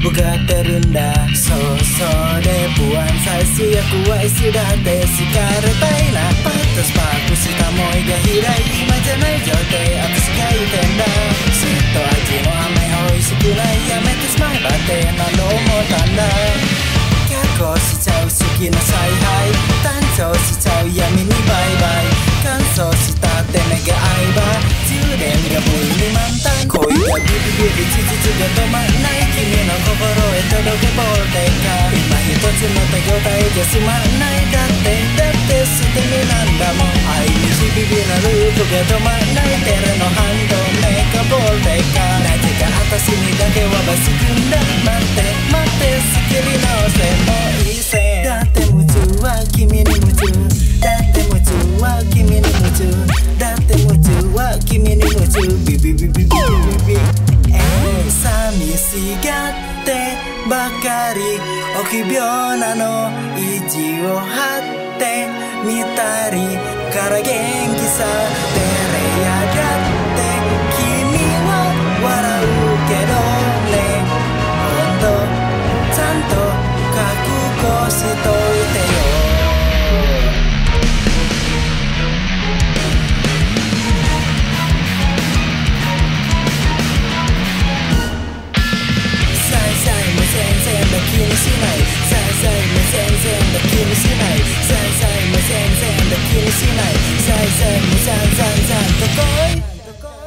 つ分かってるんだそうそうで不安さえすや怖いすだって好かれたいなパッとスパークした思いが開い今じゃない状態私が言ってんだすっと味の甘い美味しくないやめてしまえばって何度思ったんだ結構しちゃう好きな采配誕生しちゃう闇にバイバイ乾燥したって目が合えば充電が無意に満タン恋がビビビビ地図が止まんない君の心へ届けボールテーカー今一つの手応えじゃ済まないだってだって捨て身なんだもん愛にしビビなループが止まんないテレの反動メーカーボールテーカーなぜか私にだけはバスくんだ待ってばかり臆病なの意地を張ってみたりから元気さ照れやがって君は笑うけどね。ほんとちゃんと覚悟しと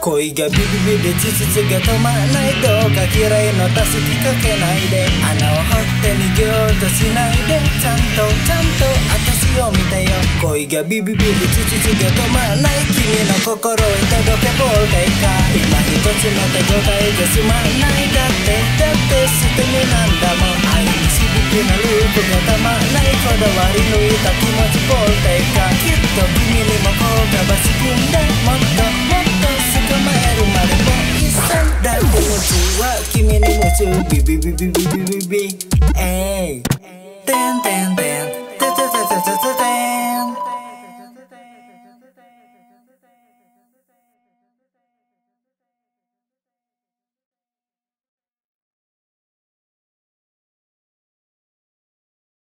恋がビビビで事実が止まらないどうか嫌いの助けかけないで。穴を掘って逃げようとしないで。ちゃんとちゃんと私を見てよ。恋がビビビで事実が止まらない君の心へ届けボールテーカー今一つの手応えじゃ済まないだって。だって捨て身なんだもん。愛にしびきなループがたまらない。こだわり抜いた気持ちボールテーカーきっと君にも効果はつは君に夢中ビビビビビビビビえいてんてんてん